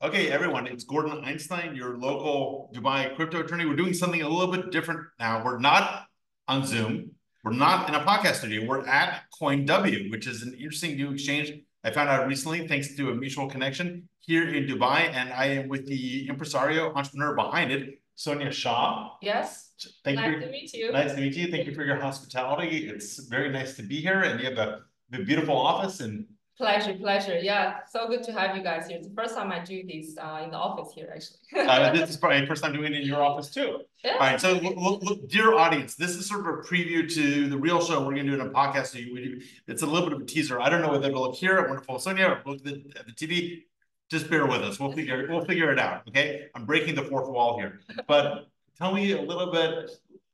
Okay, everyone, it's Gordon Einstein, your local Dubai crypto attorney. We're doing something a little bit different now. We're not on Zoom. We're not in a podcast studio. We're at CoinW, which is an interesting new exchange I found out recently, thanks to a mutual connection here in Dubai. And I am with the impresario entrepreneur behind it, Sonia Shaw. Yes. Thank nice you. to meet you. Nice to meet you. Thank you for your hospitality. It's very nice to be here. And you have a, the beautiful office and Pleasure, pleasure. Yeah, so good to have you guys here. It's the first time I do this uh, in the office here, actually. uh, this is probably the first time doing it in your office too. Yeah. All right, so look, look, dear audience, this is sort of a preview to the real show. We're going to do it in a podcast. So you, we, it's a little bit of a teaser. I don't know whether it'll look here at Wonderful Sonia or look at the, at the TV. Just bear with us. We'll figure we'll figure it out. Okay, I'm breaking the fourth wall here. But tell me a little bit.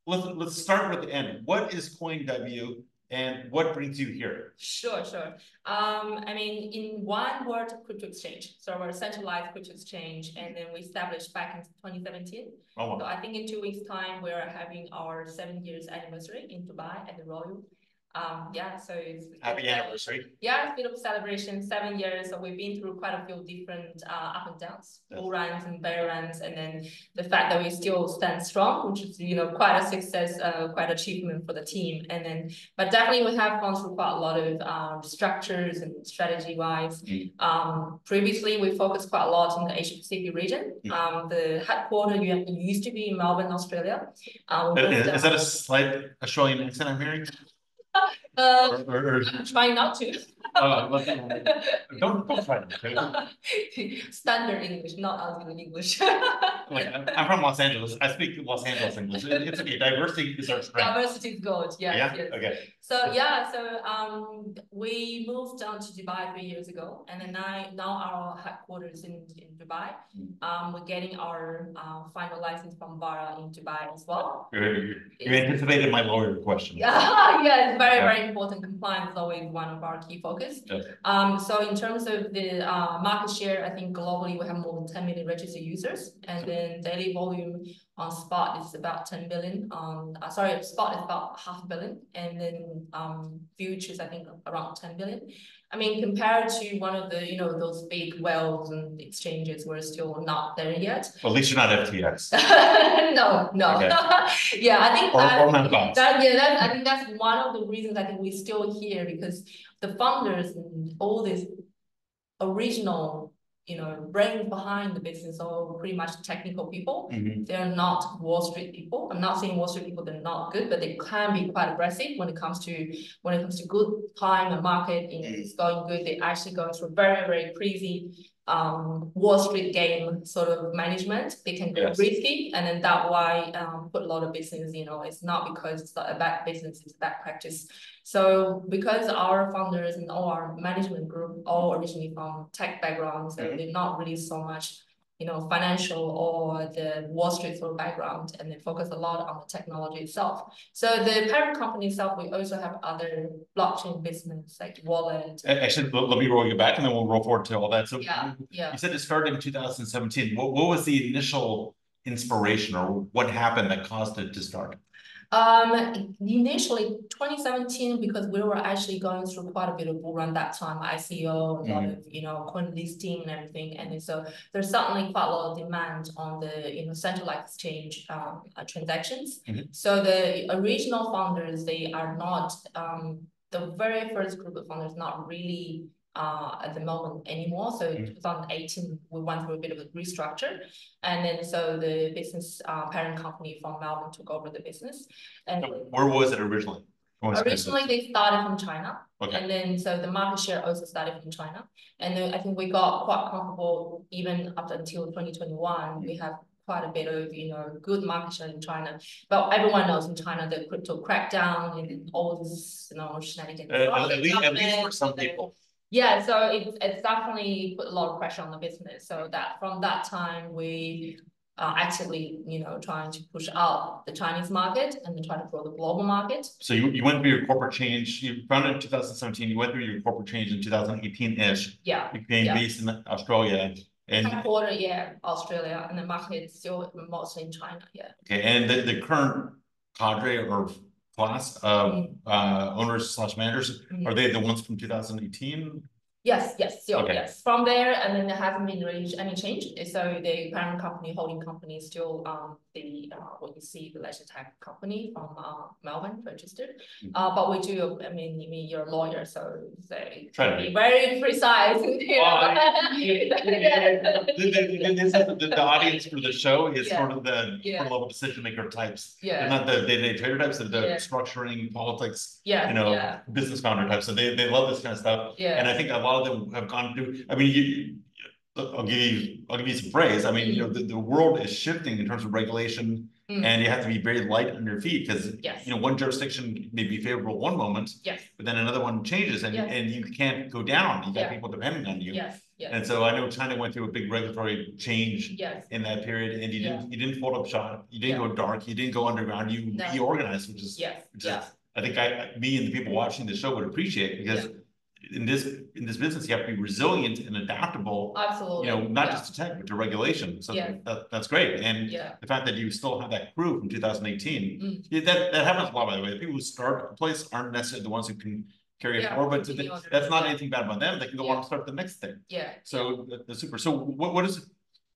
Let's let's start with the end. What is CoinW? And what brings you here? Sure, sure. Um, I mean, in one word, crypto exchange. So we're a centralized crypto exchange, and then we established back in 2017. Oh, wow. So I think in two weeks' time, we're having our seven years anniversary in Dubai at the Royal. Um, yeah, so it's happy anniversary. Yeah, it's a bit of celebration, seven years. So we've been through quite a few different uh, up and downs, bull runs and bear runs, and then the fact that we still stand strong, which is you know quite a success, uh, quite achievement for the team. And then, but definitely we have gone through quite a lot of um, structures and strategy wise. Mm. Um, previously we focused quite a lot in the Asia Pacific region. Mm. Um, the headquarters used to be in Melbourne, Australia. Um, is, is that a slight Australian accent I'm hearing? Uh, or, or, or, trying not to. Uh, don't don't try Standard English, not Aussie English. like I'm from Los Angeles. I speak Los Angeles English. It's okay. Diversity is our strength. Diversity is good. Yes, yeah. Yes. Okay. So yeah, so um, we moved down to Dubai three years ago, and then now now our headquarters in in Dubai. Mm. Um, we're getting our uh, final license from VARA in Dubai as well. You, you anticipated my lawyer question. Yeah, yeah, it's very yeah. very important. Compliance is always one of our key focus focus. Um, so in terms of the uh, market share, I think globally we have more than 10 million registered users, and then daily volume on spot is about 10 billion. Um, uh, sorry, spot is about half a billion, and then um, futures I think around 10 billion. I mean, compared to one of the, you know, those big wells and exchanges, we're still not there yet. Well, at least you're not FTX. no, no. Okay. yeah, I think or, that, or that, yeah, that, I think that's one of the reasons I think we're still here because the founders and all these original you know, brains behind the business are pretty much technical people. Mm-hmm. They're not Wall Street people. I'm not saying Wall Street people they're not good, but they can be quite aggressive when it comes to when it comes to good time and market you know, it's going good. They actually go through very very crazy um, Wall Street game sort of management. They can go yes. risky, and then that why um, put a lot of business. You know, it's not because it's not a bad business; it's bad practice. So because our founders and all our management group all originally from tech backgrounds, mm-hmm. and they're not really so much you know, financial or the Wall Street sort of background, and they focus a lot on the technology itself. So the parent company itself, we also have other blockchain business like wallet. Actually, let me roll you back, and then we'll roll forward to all that. So yeah, yeah. You said it started in 2017. What, what was the initial inspiration, or what happened that caused it to start? Um, initially 2017, because we were actually going through quite a bit of bull run that time, ICO, a lot mm-hmm. of, you know, coin listing and everything. And so there's certainly quite a lot of demand on the, you know, centralized exchange um, uh, transactions. Mm-hmm. So the original founders, they are not, um, the very first group of founders not really uh, at the moment anymore. So in mm. 2018, we went through a bit of a restructure. And then so the business uh, parent company from Melbourne took over the business. And where was it originally? Originally, they started from China. Okay. And then so the market share also started from China. And then I think we got quite comfortable even up until 2021. We have quite a bit of you know good market share in China. But everyone knows in China the crypto crackdown and all this you know shenanigans. Uh, at, least, at least for some people. Yeah, so it's it's definitely put a lot of pressure on the business. So that from that time we are actively, you know, trying to push out the Chinese market and then try to grow the global market. So you, you went through your corporate change. You founded in 2017. You went through your corporate change in 2018-ish. Yeah. You became yeah. based in Australia. And headquarter, yeah, Australia, and the market is still mostly in China, yeah. Okay, and the, the current cadre or class of mm. uh, owners slash managers, are they the ones from 2018? Yes, yes, still, Okay. yes. From there, and then there hasn't been really any change. So the parent company, holding company is still, um, the, uh, what you see, the leisure tech company from, uh, Melbourne registered. Mhm. Uh, but we do, I mean, I mean, you're a lawyer, so say, Try to be be. very precise. you Well, I- The, the, the- this is the, the audience for the show is Yeah. sort of the Yeah. level decision maker types. They're Yeah, not the day-to-day trader types, they're the Yeah. structuring, politics, yeah, you know, yeah, business founder types, so they, they love this kind of stuff. yeah. And I think a lot of them have gone through, I mean, you, I'll give you, I'll give you some praise, I mean, you know, the, the world is shifting in terms of regulation. Mm. And you have to be very light on your feet, because, yes, you know, one jurisdiction may be favorable one moment, yes, but then another one changes and, Yeah. and you can't go down, you got Yeah. people depending on you. yes, yes, And so I know China went through a big regulatory change yes, in that period, and you Yeah. didn't, you didn't fold up shop, you didn't Yeah. go dark, you didn't go underground, you No. reorganized, which is, yes, which is, yeah, I think I, me and the people watching the show would appreciate, because in this, in this business, you have to be resilient and adaptable, absolutely. you know, not yeah, just to tech, but to regulation, so Yeah. that, that's great, and Yeah, the fact that you still have that crew from two thousand eighteen, Mm. yeah, that, that happens a lot, by the way, the people who start a place aren't necessarily the ones who can carry it forward, but their- that's not anything bad about them, they can go on Yeah. and start the next thing. yeah. So that- that's super. So what, what is,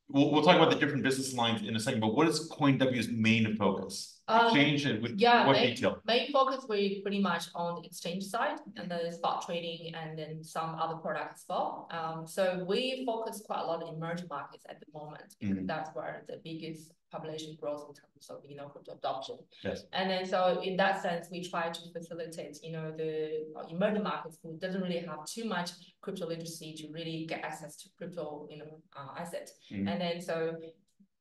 we'll, we'll talk about the different business lines in a second, but what is CoinW's main focus? Um, Exchange and with yeah, what main- detail? Main focus we pretty much on the exchange side and the spot trading and then some other products as well. Um, so we focus quite a lot on emerging markets at the moment. because Mhm. That's where the biggest population growth in terms of, you know, crypto adoption. Yes. And then so in that sense, we try to facilitate, you know, the uh, emerging markets who doesn't really have too much crypto literacy to really get access to crypto, you know, uh, asset. Mhm. And then so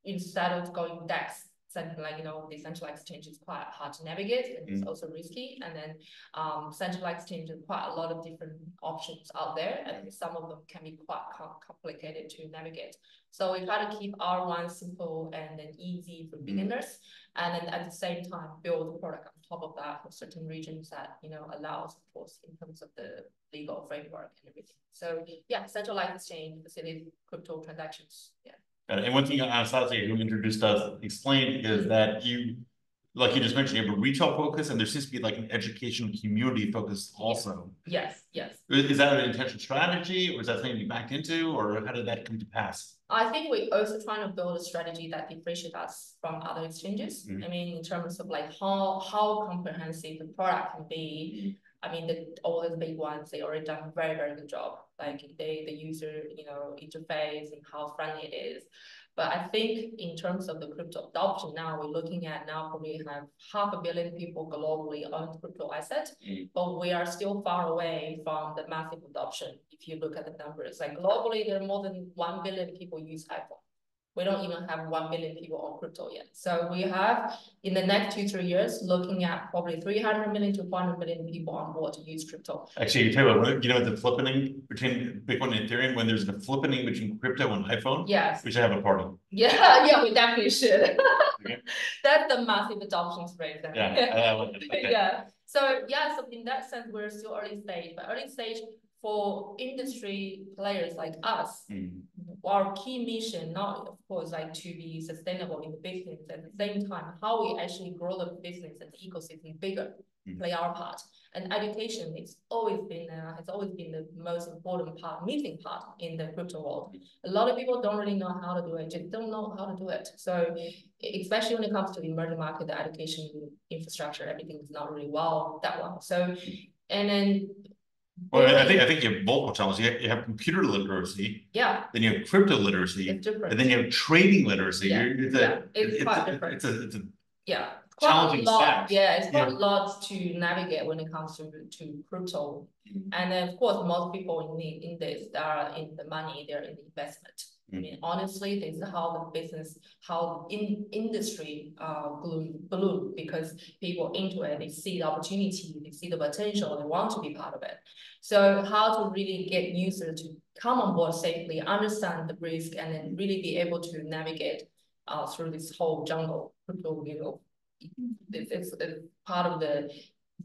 instead of going DEX, something like, you know, the centralized exchange is quite hard to navigate and it's Mm. also risky. And then um, centralized exchange has quite a lot of different options out there and some of them can be quite com- complicated to navigate. So we try to keep our one simple and then easy for Mm. beginners. And then at the same time, build the product on top of that for certain regions that, you know, allows, of course, in terms of the legal framework and everything. So yeah, centralized exchange facilitate crypto transactions. Yeah. And one thing Anastasia, who introduced us, explained is that you, like you just mentioned, you have a retail focus and there seems to be like an education community focus also. Yes, yes. Is, that an intentional strategy or is that something you backed into or how did that come to pass? I think we're also trying to build a strategy that differentiates us from other exchanges. Mhm. I mean, in terms of like how how comprehensive the product can be. I mean, the all the big ones, they already done a very, very good job. Like they the user, you know, interface and how friendly it is. But I think in terms of the crypto adoption now, we're looking at now probably have half a billion people globally on crypto asset. Mm. But we are still far away from the massive adoption. If you look at the numbers, like globally, there are more than one billion people use iPhone. We don't even have one million people on crypto yet. So we have in the next two, three years, looking at probably three hundred million to four hundred million people on board to use crypto. Actually, you tell you what, you know, the flippening between Bitcoin and Ethereum, when there's the flippening between crypto and iPhone, Yes, we should have a party. yeah, yeah, we definitely should. Okay. That's the massive adoption rate. then. Yeah, I- I like. Okay. Yeah, so yeah, so in that sense, we're still early stage, but early stage for industry players like us, Mm. our key mission, not of course, like to be sustainable in the business, at the same time, how we actually grow the business and the ecosystem bigger, Mm. play our part. And education is always been, uh, has always been the most important part, missing part in the crypto world. A lot of people don't really know how to do it, just don't know how to do it. So especially when it comes to the emerging market, the education infrastructure, everything is not really well, that well. So, and then. Well, I think, I think you have multiple challenges. You have, you have computer literacy, Yeah, then you have crypto literacy, it's different. and then you have trading literacy. Yeah, You're- It's a, yeah, it's it's quite a, different. it's a, it's a, Yeah. quite a challenging lot- stack. Yeah, it's quite a lot to navigate when it comes to, to crypto. Mhm. And then, of course, most people in the, in this, they are in the money, they're in the investment. I mean, honestly, this is how the business, how in industry uh balloon balloon because people into it, they see the opportunity, they see the potential, they want to be part of it. So how to really get users to come on board safely, understand the risk, and then really be able to navigate uh through this whole jungle, crypto, you know. It's it's it's part of the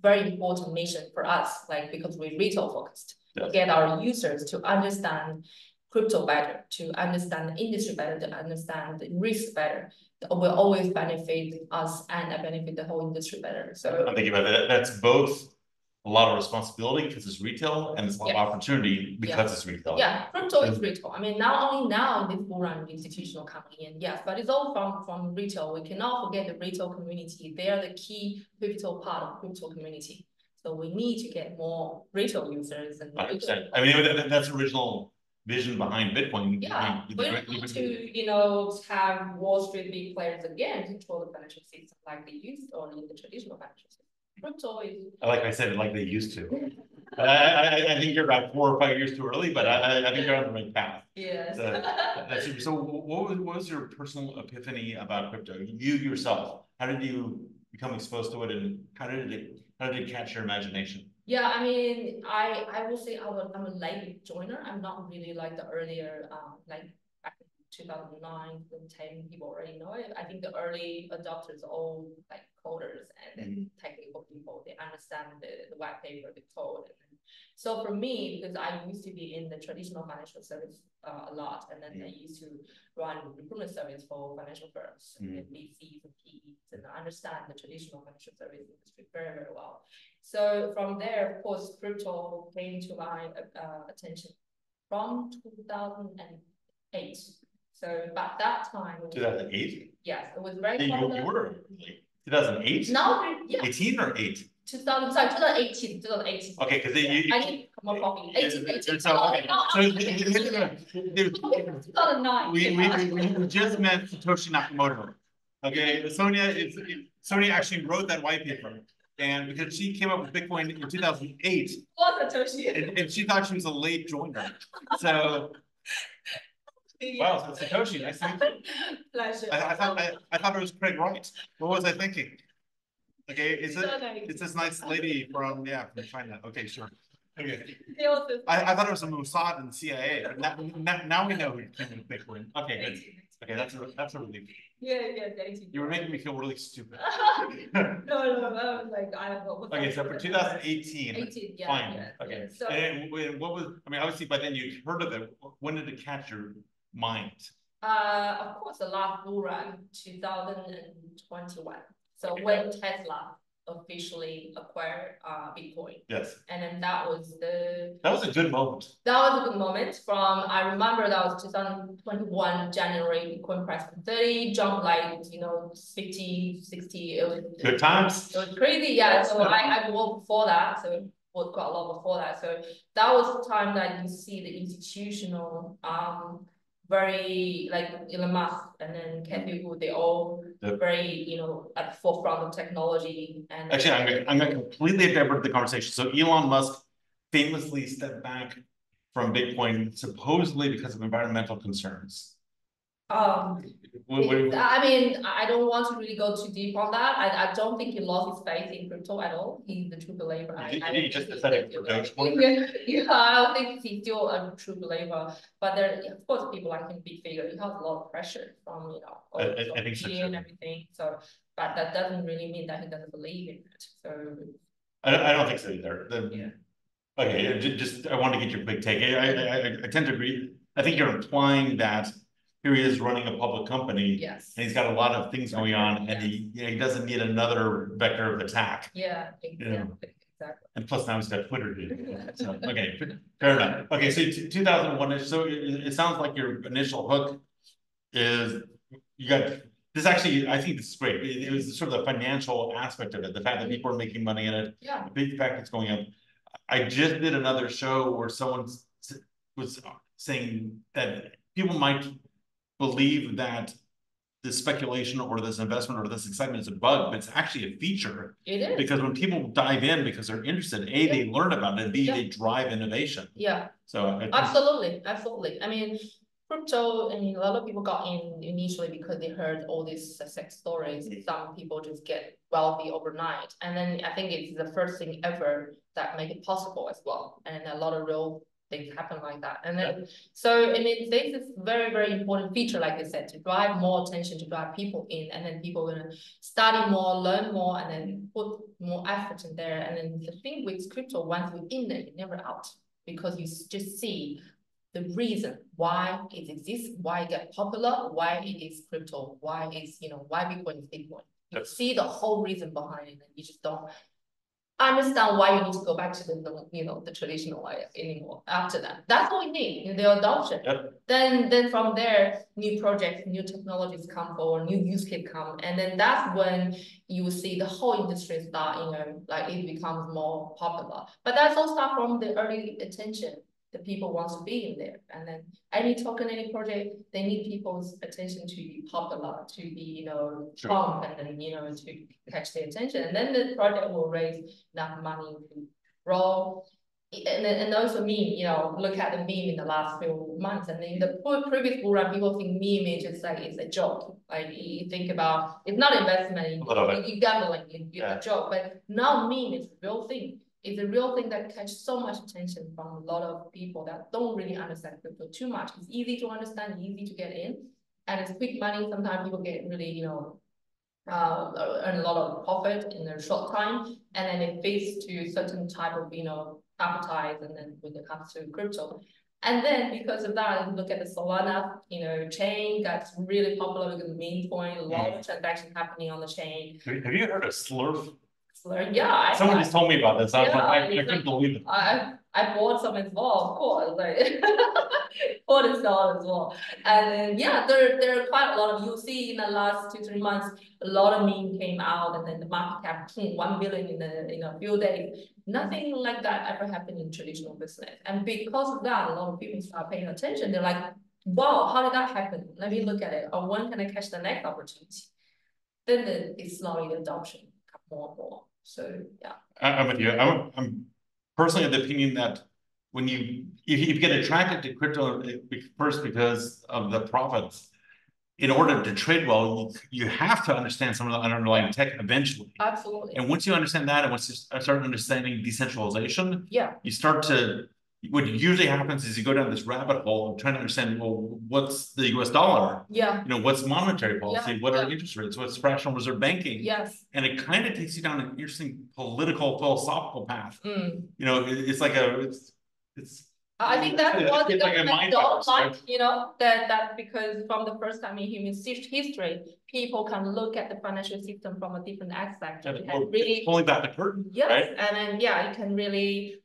very important mission for us, like because we're retail focused. Yes. Get our users to understand crypto better, to understand the industry better, to understand the risk better. That will always benefit us and benefit the whole industry better, so. I'm thinking about that. That's both a lot of responsibility because it's retail and it's a lot of opportunity because it's retail. Yeah, crypto is mm. retail. I mean, not only now this bull run, institutional coming in, yes, but it's all from, from retail. We cannot forget the retail community. They are the key pivotal part of crypto community. So we need to get more retail users and. I mean, that- that- that's original vision behind Bitcoin. Yeah, we don't need to, you know, have Wall Street big players again control the financial system like they used or in the traditional financial system. Crypto is, Like I said, like they used to. I, I, I- think you're about four or five years too early, but I, I, think you're on the right path. yes. So, so what was, what was your personal epiphany about crypto? You yourself, how did you become exposed to it and how did it, how did it catch your imagination? Yeah, I mean, I, I will say I was, I'm a late joiner. I'm not really like the earlier, um, like back in two thousand nine, ten, people already know it. I think the early adopters, all like coders and then technical people, they understand the, the white paper, the code. and then- So for me, because I used to be in the traditional financial service uh, a lot, and then I used to run recruitment service for financial firms, Mhm. and VCs and PEs, and I understand the traditional financial service industry very, very well. So from there, of course, crypto came to my uh, attention from two thousand and eight. So by that time, Two thousand eight? yes, it was very You, you were, two thousand eight? Now, yeah, Eighteen or eight? two thousand, sorry, two thousand eighteen, two thousand eighteen. Okay, cause they, you. I need more coffee, eighteen, eighteen. So, okay, so. Two thousand nine. We, we, we, we just met Satoshi Nakamoto. Okay, Sonia is, Sonia actually wrote that white paper. And because she came up with Bitcoin in two thousand eight, Satoshi? and, and she thought she was a late joiner. So, wow, so Satoshi, nice to meet you. Pleasure. I, I thought, I, I thought it was Craig Wright. What was I thinking? Okay, it's a, it's this nice lady from, yeah, from China. Okay, sure. Okay, I, I thought it was a Mossad and CIA, but now, now, now we know who came with Bitcoin. Okay, good. Okay, that's, a- that's a relief. Yeah, yeah, eighteen. You were making me feel really stupid. No, no, that was like, I don't know. Okay, so for was. two thousand eighteen, Eighteen, yeah, fine, yeah, okay. yeah. So, And wh- what was, I mean, obviously by then you'd heard of it. When did it catch your mind? uh, of course, the last bull run, two thousand and twenty-one. So when Tesla officially acquired, uh, Bitcoin. Yes, And then that was the, that was a good moment. that was a good moment from, I remember that was two thousand twenty-one, January, Bitcoin price from thirty, jumped like, you know, 50, 60. it was. Good times. It was crazy, yeah, so I, I bought before that, so bought quite a lot before that, so that was the time that you see the institutional, um. Very like Elon Musk and then Cathie Wood, they all Yep. very, you know, at the forefront of technology and. Actually, I'm gonna, I'm gonna completely divert the conversation. So Elon Musk famously stepped back from Bitcoin supposedly because of environmental concerns. Um, What- what- I mean, I I don't want to really go too deep on that, I, I don't think he lost his faith in crypto at all, he's the true believer. I- He- I he don't just think decided for Dogecoin. Yeah, yeah, I don't think he's still a true believer, but there, of course, people like him, big figure, he has a lot of pressure from, you know. all I- I- I think so media too. And everything, so, but that doesn't really mean that he doesn't believe in it, so, I don't, I don't think so either. The- Yeah. Okay, ju- just, I want to get your quick take. I, I, I, I tend to agree. I think you're implying that here he is running a public company. yes. And he's got a lot of things going on and he, you know, he doesn't need another vector of attack. Yeah, exactly, exactly. And plus now he's got Twitter do. So, okay, fair enough. Okay, so two thousand one, so it, it sounds like your initial hook is you got, this actually, I think this is great. It, it was sort of the financial aspect of it, the fact that people are making money in it, Yeah, the big fact it's going up. I just did another show where someone was saying that people might believe that this speculation or this investment or this excitement is a bug, but it's actually a feature. it is, Because when people dive in because they're interested, A, they learn about it, and B, they drive innovation. yeah. So I Absolutely, absolutely. I mean, crypto, I mean, a lot of people got in initially because they heard all these success stories. Some people just get wealthy overnight. And then I think it's the first thing ever that make it possible as well. And a lot of real things happen like that. And then, so, and it, this is very, very important feature, like I said, to drive more attention, to drive people in, and then people gonna study more, learn more, and then put more effort in there. And then the thing with crypto, once you're in there, you're never out because you just see the reason why it exists, why it got popular, why it is crypto, why is, you know, why Bitcoin is Bitcoin. You Yes. see the whole reason behind it, and you just don't. Understand why you need to go back to the, you know, the traditional way anymore after that. That's what we need, the adoption. Yep. Then, then from there, new projects, new technologies come forward, new use case come, and then that's when you see the whole industry start, you know, like it becomes more popular. But that's all start from the early attention the people wants to be in there. And then any token, any project, they need people's attention to be popular, to be, you know, Sure. pump and then, you know, to catch their attention. And then the project will raise enough money to grow. And and also meme, you know, look at the meme in the last few months. And in the pre- previous bull run, people think meme is just like, it's a joke. Like you think about, it's not investment, A little bit. you, you gambling, you, you Yeah. a joke, but now meme is a real thing is a real thing that catches so much attention from a lot of people that don't really understand crypto too much. It's easy to understand, easy to get in, and it's quick money. Sometimes people get really, you know, uh, earn a lot of profit in a short time, and then it fits to certain type of, you know, appetite, and then when it comes to crypto. And then because of that, look at the Solana, you know, chain that's really popular because the main point, a lot of transactions happening on the chain. Have have you heard of Slerf? So, yeah, I- Someone just told me about this. I was like, I I it's couldn't believe it. I I bought some as well, of course, like bought and sold as well. And yeah, there there are quite a lot of you'll see in the last two, three months, a lot of meme came out and then the market cap hmm, one billion in a in a few days. Nothing like that ever happened in traditional business. And because of that, a lot of people start paying attention. They're like, wow, how did that happen? Let me look at it. Or when can I catch the next opportunity? Then the it's slowly adoption come more and more. So yeah. I, I'm with you. I'm, I'm personally of the opinion that when you, if you get attracted to crypto, first because of the profits. In order to trade well, you, you have to understand some of the underlying tech eventually. Absolutely. And once you understand that, and once you start understanding decentralization, Yeah, you start to, what usually happens is you go down this rabbit hole of trying to understand, well, what's the US dollar? yeah, You know, what's monetary policy? Yeah, What are interest rates? What's fractional reserve banking? yes. And it kind of takes you down an interesting political philosophical path. Mm. You know, it- it's like a, it's, it's, I think that Yeah, what the it's like don't like, you know, that, that because from the first time in human history, people can look at the financial system from a different aspect. Yeah, and really, pulling back the curtain, yes, right? and then, yeah, you can really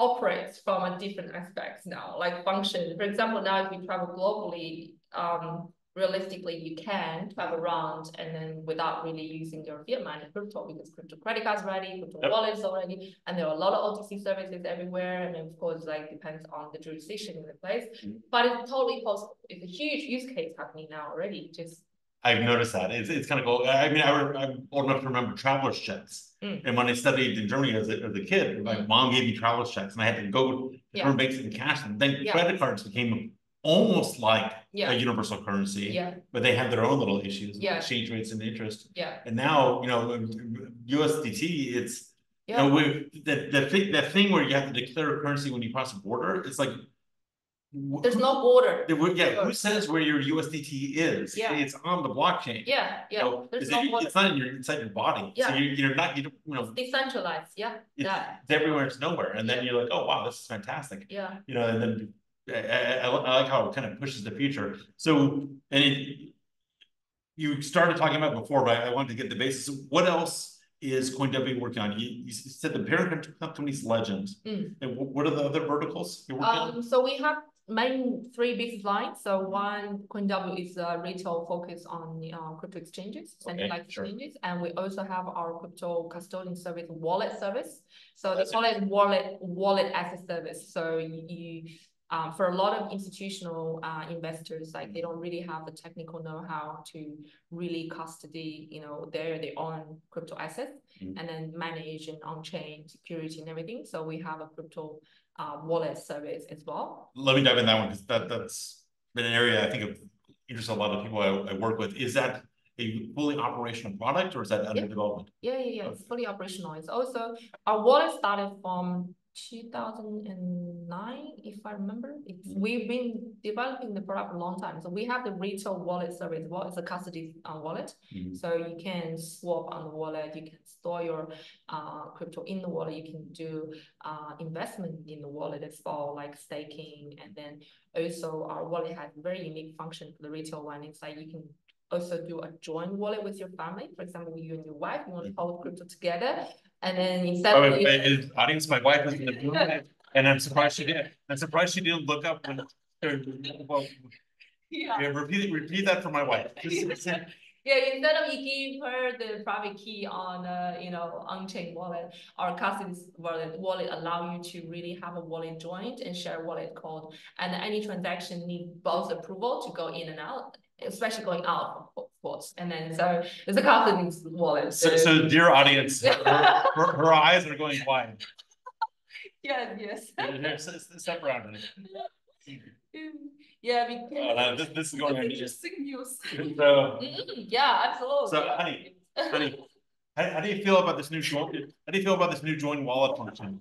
operate from a different aspects now, like function. For example, now if you travel globally, um, realistically, you can travel around and then without really using your fiat money, crypto, because crypto credit cards ready, crypto Yep. wallets already, and there are a lot of OTC services everywhere, and of course, like depends on the jurisdiction in the place. Mhm. But it's totally possible. It's a huge use case happening now already. Just I've noticed that. It's, it's kind of cool. I mean, I, re- I'm old enough to remember traveler's checks. Mm. And when I studied in Germany as a, as a kid, my Mm. mom gave me traveler's checks and I had to go to Yeah. different banks and cash them. Then Yeah. credit cards became almost like Yeah. a universal currency. yeah, But they have their own little issues, with Yeah. exchange rates and interest. yeah, And now, you know, USDT, it's, you know, yeah. with the, the thing, that thing where you have to declare a currency when you cross a border, it's like. Wh- There's no border. would- yeah, who says where your USDT is? Yeah. It's on the blockchain. Yeah, You yeah. know, There's is no it- border. It's not in your, inside your body. So Yeah. you, you're not, you don't, you know, Decentralized. Yeah, it's, yeah, it's everywhere, it's nowhere. And then Yeah. you're like, oh, wow, this is fantastic. yeah. You know, and then I, I, I li- I like how it kind of pushes the future. So, and it. You started talking about before, but I wanted to get the basis. What else is CoinW working on? You, you said the parent company's Legend. Mm. And wh- what are the other verticals you're working on? Um, so we have main three business lines. So one, CoinW is a retail focus on uh, crypto exchanges, centralized sure. exchanges, and we also have our crypto custodian service, wallet service. So they That's call it wallet wallet as a service. So you, you um, for a lot of institutional uh, investors, like they don't really have the technical know-how to really custody, you know, their their own crypto assets Mhm. and then manage and on-chain security and everything. So we have a crypto uh, wallet service as well. Let me dive in that one because that, that's been an area I think of interest a lot of people I, I work with. Is that a fully operational product or is that under Yeah. development? Yeah, yeah, yeah. It's fully operational. It's also our wallet started from 2009, if I remember. It's Mhm. we've been developing the product for a long time. So we have the retail wallet service. Well, it's a custody uh, wallet. Mhm. So you can swap on the wallet. You can store your uh, crypto in the wallet. You can do uh, investment in the wallet as well, like staking. And then also our wallet has very unique function for the retail one. It's like you can also do a joint wallet with your family. For example, you and your wife, you want to hold crypto together. And then instead Oh, of. wait, wait, audience, my wife is in the room, and I'm surprised she did, I'm surprised she didn't look up when. well, Yeah. Yeah, repeat, repeat that for my wife. Yeah, instead of you give her the private key on a, you know, on-chain wallet, our custody wallet, wallet allow you to really have a wallet joint and share wallet code. And any transaction need both approval to go in and out, especially going out, of course. And then so there's a custody wallet. So, so dear audience, her, her, her eyes are going wide. Yeah, yes. Here, s- s- Step around. Yeah, because. no, this, this is going on. Interesting news. So, Mm, Yeah, absolutely. So, honey, honey, how, how do you feel about this new join, how do you feel about this new join wallet function?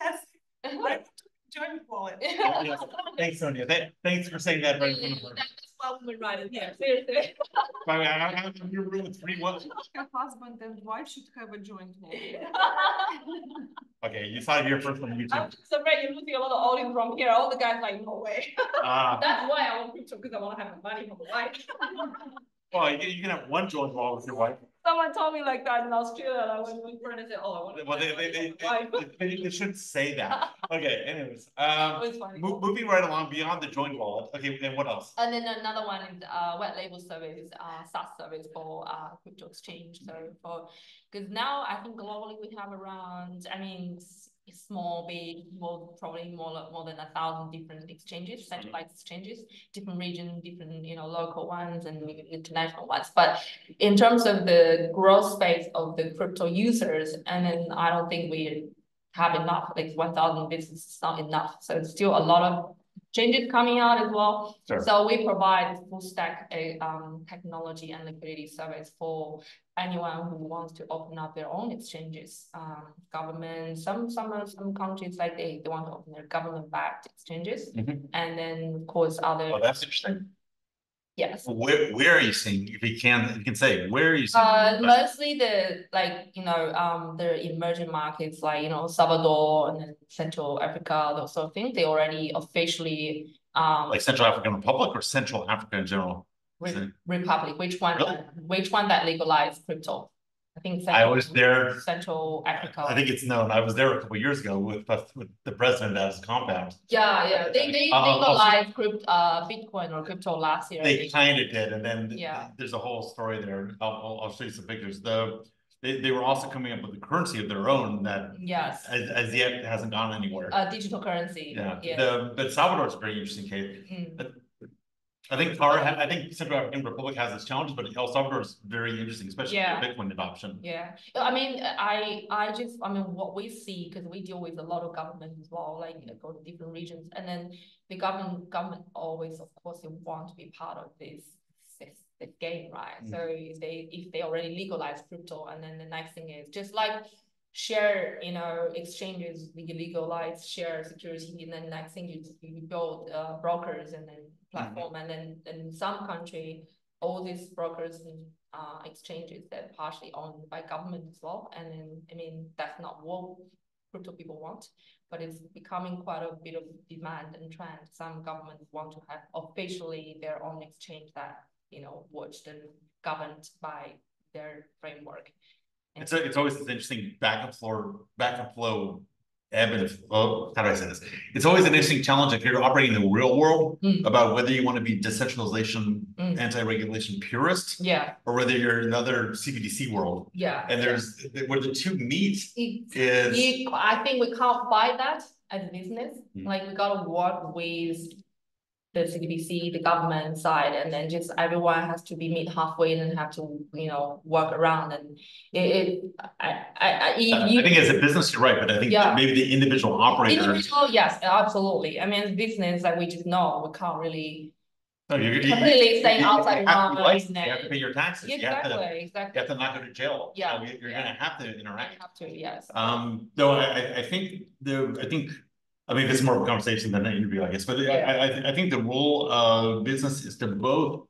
Yes, right, join wallet. Yes. Thanks, Sonia. Tha- Thanks for saying that right in front of her. That's right in here, seriously. By the way, I, I'm in your room with three one. Your husband and wife should have a joint wallet. Okay, you saw it here first on YouTube. I'm YouTube. so afraid you're losing a lot of audience from here, all the guys like, no way. Ah, That's why I want crypto, because I wanna have my money from the wife. well, you, you can have one joint wallet with your wife. Someone told me like that in Australia, like when my friend said, oh, I want. Well, they, they, they, they, they, they shouldn't say that. Okay, anyways, um, It's funny. mo- moving right along beyond the joint wallet. Okay, and what else? And then another one is uh white label service, uh SaaS service for uh crypto exchange, so for. Cause now I think globally we have around, I mean, s- small, big, more, probably more more than a thousand different exchanges, mm-hmm. centralized exchanges. Different region, different, you know, local ones and international ones, but in terms of the growth space of the crypto users, and then I don't think we. Have enough, like one thousand businesses is not enough, so it's still a lot of changes coming out as well. Sure. So we provide full stack a um technology and liquidity service for anyone who wants to open up their own exchanges. Um, government, some some some countries like they they want to open their government backed exchanges. Mhm. And then of course other, Oh, that's interesting. Yes. Where, where are you seeing, if you can, you can say, where are you seeing? Uh, mostly the, like, you know, um, the emerging markets like, you know, Salvador and then Central Africa, those sort of things, they already officially, um, Like Central African Republic or Central Africa in general? Re- Republic, which one, Really? which one that legalized crypto? I think. I was there, Central Africa. I think it's known, I was there a couple years ago with, with the president as compound. Yeah, yeah, they, they I'll- I'll- legalized crypt, uh, Bitcoin or crypto last year. I They think. kind of did, and then Yeah. there's a whole story there, I'll, I'll, I'll show you some pictures, the, they, they were also coming up with a currency of their own that Yes, as, as yet hasn't gone anywhere. uh, digital currency. Yeah, Yeah. the, but Salvador's a very interesting case, Mm. I think Car, I think Central African Republic has its challenges, but El Salvador is very interesting, especially Yeah. Bitcoin adoption. Yeah, I mean, I, I just, I mean, what we see, because we deal with a lot of governments as well, like, you know, go to different regions, and then the government, government always, of course, they want to be part of this, this, this game, right? Mm. So if they, if they already legalize crypto, and then the next thing is, just like share, you know, exchanges, you legalize share security, and then next thing you, you build, uh, brokers and then platform, and then, in some country, all these brokers and uh exchanges that partially owned by government as well. And then, I mean, that's not what crypto people want, but it's becoming quite a bit of demand and trend. Some governments want to have officially their own exchange that, you know, watched and governed by their framework. It's, a- it's always this interesting back and flow, back and flow ebb and flow, how do I say this? It's always an interesting challenge if you're operating in the real world Mm. about whether you want to be decentralization, Mm. anti-regulation purist, Yeah, or whether you're in another CBDC world. yeah. And there's, where the two meet It- is, You, I think we can't fight that as a business, Mm. like we gotta work with. The CBDC, the government side, and then just everyone has to be meet halfway and have to, you know, work around and it, it, I, I, I, I you. think as a business, you're right, but I think Yeah. maybe the individual operator. Individual, yes, absolutely, I mean, business, like we just know, we can't really No, you're- you- you- completely staying you- outside You to line licensed, you have to pay your taxes, you have to, Exactly, you have to not go to jail. Yeah, So you- You're yeah. gonna have to interact. have to, yes. Um, though I, I think the, I think, I mean, this is more of a conversation than an interview, I guess, but I, I, I, thi- I think the role of business is to both.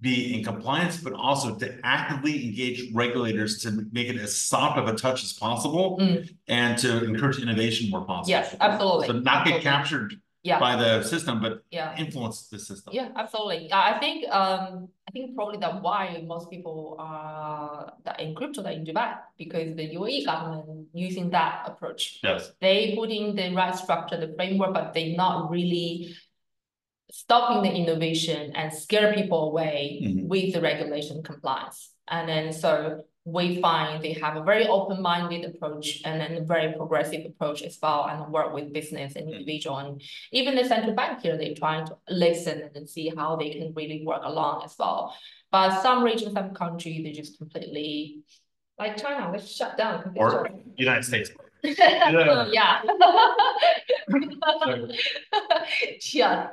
Be in compliance, but also to actively engage regulators to make it as soft of a touch as possible. Mm. And to encourage innovation where possible. Yes, absolutely. So not get captured Yeah, by the system, but yeah. influence the system. Yeah, absolutely. I I think um I think probably that why most people are that in crypto that in Dubai because the UAE government using that approach. Yes, They put in the right structure, the framework, but they not really stopping the innovation and scare people away Mhm. with the regulation compliance. And then so we find they have a very open-minded approach and then a very progressive approach as well and work with business and mm. individual and even the central bank here, they're trying to listen and see how they can really work along as well. But some regions, some countries, they just completely like China, let's shut down. Or- shut down. United States. Yeah. Yeah,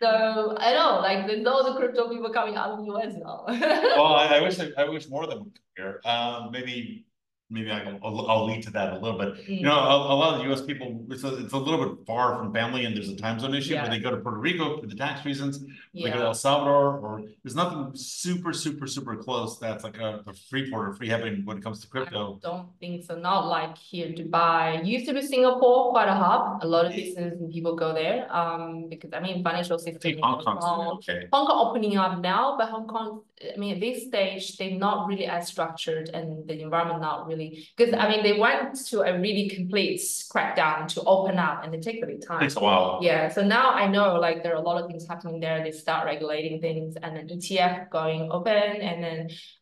so I know, like there's all the crypto people coming out of the US now. Well, I, I wish, I I wish more of them would come here. Um, maybe, maybe I can, I'll, I'll lead to that a little bit. You know, a, a lot of the US people, it's a, it's a little bit far from family and there's a time zone issue, Yeah. but they go to Puerto Rico for the tax reasons. They go to Yeah, El Salvador, or there's nothing super, super, super close that's like a, a free port or free heaven when it comes to I crypto. don't think so, not like here Dubai, used to be Singapore, quite a hub, a lot of business and people go there, um, because I mean, financial I system. think in Hong Hong Kong's Kong- okay. Hong Kong opening up now, but Hong Kong, I mean, at this stage, they're not really as structured and the environment not really, because I mean, they went to a really complete crackdown to open up and it takes a bit time. Takes a while. Yeah, so now I know like there are a lot of things happening there. They start regulating things and then ETF going open and then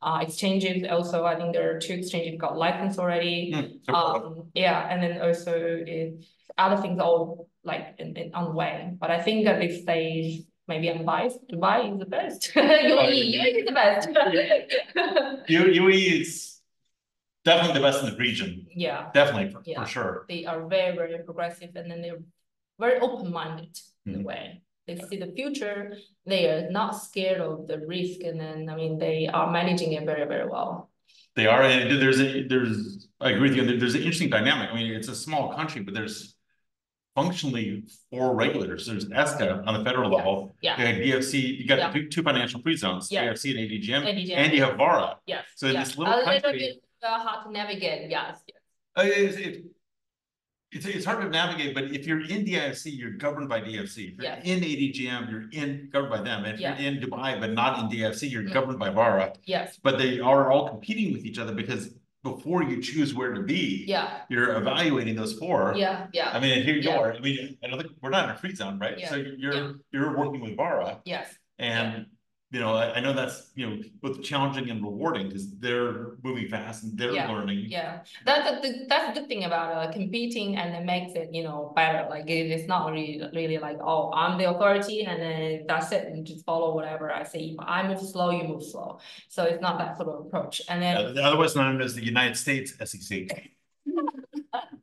uh exchanges also, I think there are two exchanges got license already. So- Um, yeah, and then also it, other things all like in, in on the way, but I think at this stage, maybe I'm biased, Dubai is the best. UAE, UAE is the best. UAE is definitely the best in the region, Yeah, definitely, for, Yeah. for sure. they are very, very progressive and then they're very open-minded in a Mhm. way. They see the future, they are not scared of the risk and then, I mean, they are managing it very, very well. They are, and there's a, there's, I agree with you, there's an interesting dynamic, I mean, it's a small country, but there's. Functionally four regulators, there's ESCA on the federal level. yeah. You DFC, you got Yeah. two, financial free zones, Yeah. DFC and ADGM, ADGM. and you have VARA. Yes. So in yeah. this little A country- bit hard to navigate, yes, yes. Uh, it's, it- it's, it's hard to navigate, but if you're in DIFC, you're governed by DFC. If you're Yes. in ADGM, you're in, governed by them. If you're in Dubai, but not in DFC, you're Mm. governed by VARA. yes, But they are all competing with each other because before you choose where to be, yeah, you're evaluating those four. yeah, yeah, I mean, here you Yeah. are, I mean, I don't think, we're not in a free zone, right? Yeah, So you're, you're working with VARA yes, and, you know, I, I know that's, you know, both challenging and rewarding because they're moving fast and they're Yeah, learning. yeah. That's the, that's the good thing about uh competing and it makes it, you know, better. Like it is not really, really like, oh, I'm the authority and then that's it. And just follow whatever I say. If I move slow, you move slow. So it's not that sort of approach. And then Uh, Otherwise known as the United States SEC.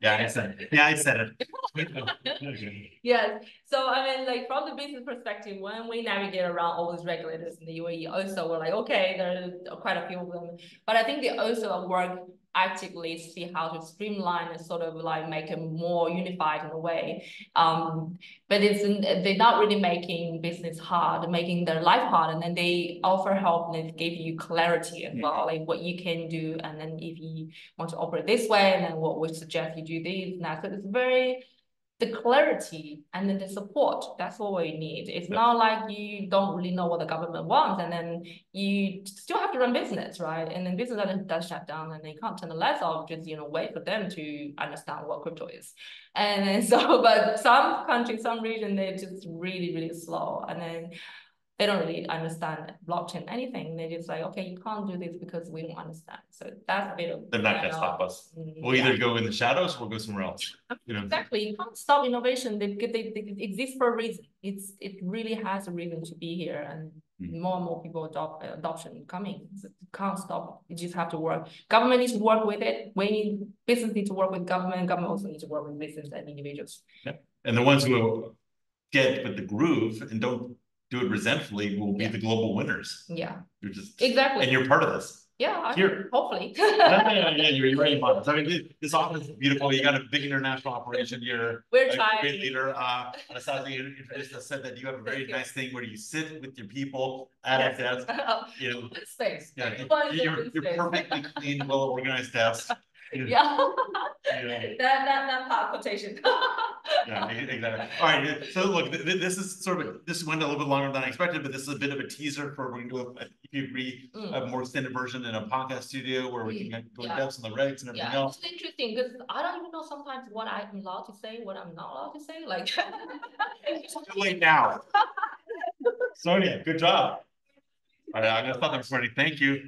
Yeah, I said, it. yeah, I said it. Yes, so I mean, like from the business perspective, when we navigate around all those regulators in the UAE, also we're like, okay, there are quite a few of them. But I think they also work actively see how to streamline and sort of like make it more unified in a way. Um, but it's they're not really making business hard, making their life hard, and then they offer help and they give you clarity as well, like what you can do, and then if you want to operate this way, and then what we suggest you do this and that. So it's very the clarity and then the support, that's all we need. It's not like you don't really know what the government wants and then you still have to run business, right? And then business does- does shut down and they can't turn the lights off, just, you know, wait for them to understand what crypto is. And then so, but some countries, some region, they're just really, really slow and then they don't really understand blockchain, anything. They're just like, okay, you can't do this because we don't understand. So that's a bit of. They're not gonna stop us. mm, We'll yeah. either go in the shadows or we'll go somewhere else, you know? Exactly, you can't stop innovation, they, they, they exist for a reason, it's, it really has a reason to be here and Mhm. more and more people adopt, uh, adoption coming, So you can't stop, you just have to work. Government needs to work with it, we need, business need to work with government, government also needs to work with business and individuals. Yeah. And the ones who get with the groove and don't do it resentfully will be Yeah. the global winners. Yeah, You're just, exactly, and you're part of this. yeah, Here. hopefully. Yeah, you're, you're right, Marcus. I mean, this- this office is beautiful. You got a big international operation. You're We're a trying. great leader. Uh, Anastasia you introduced us, said that you have a very Thank you. nice thing where you sit with your people at a desk, you know. Space. Yeah, you're, you're space. perfectly clean, well organized desk. Yeah. Yeah. That, that, that part quotation. Yeah, exactly. All right, so look, th- th- this is sort of, this went a little bit longer than I expected, but this is a bit of a teaser for, we're gonna do, a- if you agree, Mm. a more extended version in a podcast studio where we can go in yeah. depth on the regs and everything Yeah, else. it's interesting because I don't even know sometimes what I'm allowed to say, what I'm not allowed to say, like. It's Too late now. Sonia, good job. All right, I'm gonna stop them, Thank you.